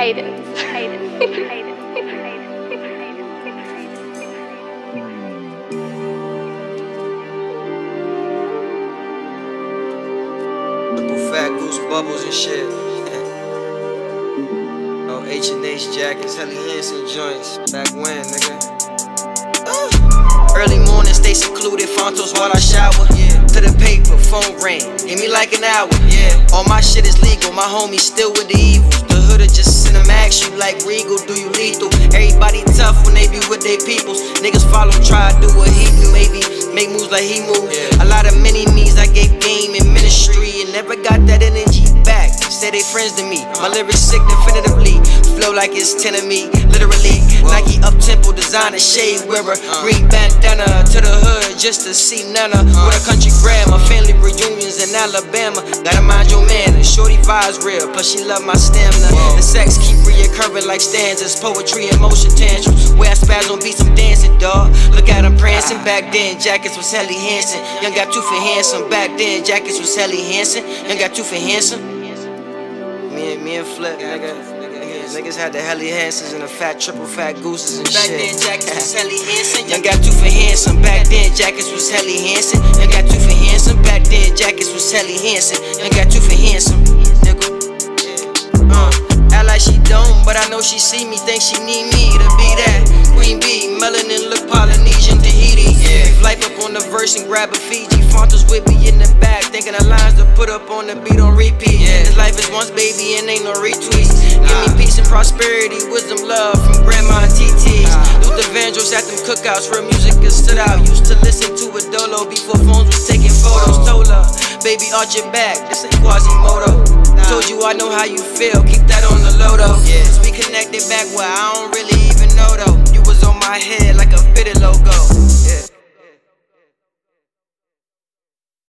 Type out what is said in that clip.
Cadence. Cadence. Cadence. Triple fat goose bubbles and shit. oh, H and H jackets, Helly Hansen joints. Back when, nigga. Uh. Early morning, stay secluded, Fontos while I shower. Yeah. To the paper, phone ring. Give me like an hour. Yeah. All my shit is legal, my homies still with the evils. The hood just send them ask you like Regal, do you lethal? Everybody tough when they be with their peoples. Niggas follow, try do what he do, maybe make moves like he move. Yeah. A lot of mini me's I gave game in ministry and never got that energy back. Say they friends to me. My lyrics sick definitively. Flow like it's 10 of me, literally. Nike up tempo designer, shade wearer. Green bandana to the hood just to see Nana. With a country grandma, family reunions in Alabama. Gotta mind your man, the shorty vibes real. Plus she love my stamina. The sex keep reoccurring like stanzas. Poetry and motion tantrums. Where I spaz on beats, I'm dancing, dog. Look at them prancing back then. Jackets was Helly Hansen. Young got two for handsome. Back then, jackets was Helly Hansen. Young got two for handsome. Me and me and Flip, nigga. Niggas had the Helly Hansens and the fat triple fat gooses and Back shit. then, jackets was Helly Hansen. Young got two for handsome. Back then, jackets was Helly Hansen. Young got two for handsome. Back then, jackets was Helly Hansen. Young got two for handsome. Know she see me. Think she need me to be that queen bee. Melanin look Polynesian Tahiti. Yeah. Life up on the verse and grab a Fiji. Fontos with me in the back, thinking of lines to put up on the beat on repeat. Yeah. This life is once, baby, and ain't no retweets. Give me peace and prosperity, wisdom, love from grandma and TTs. Luther Vandross at them cookouts, real music has stood out. Used to listen to a dolo before phones was taking photos. Told her, baby, arch your back, this ain't Quasimodo. Told you I know how you feel, keep that on the low though. Yeah back where I don't really even know though. You was on my head like a fitted logo.